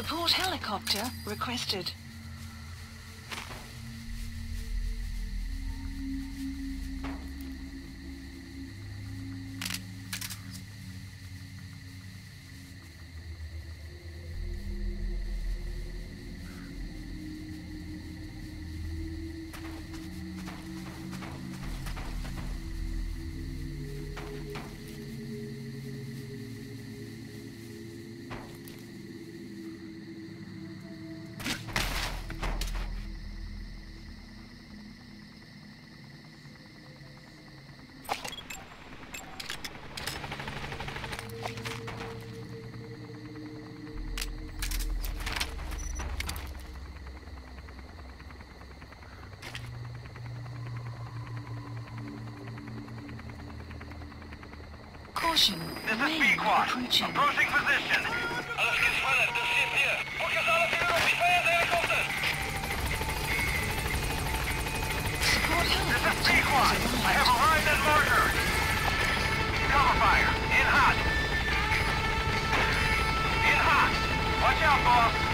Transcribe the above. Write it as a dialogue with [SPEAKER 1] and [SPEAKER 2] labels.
[SPEAKER 1] Support helicopter requested. Caution,
[SPEAKER 2] This is
[SPEAKER 1] rain
[SPEAKER 2] Pequod.
[SPEAKER 1] approaching.
[SPEAKER 2] Approaching position.
[SPEAKER 3] Alles gespannt, das steht hier. Fokus alle für die Feuerwehrhelikopter.
[SPEAKER 1] Support
[SPEAKER 2] This is
[SPEAKER 1] helicopter
[SPEAKER 2] Pequod.
[SPEAKER 1] has
[SPEAKER 2] I have
[SPEAKER 1] arrived.
[SPEAKER 2] arrived at marker. Cover fire. In hot. In hot. Watch out, boss.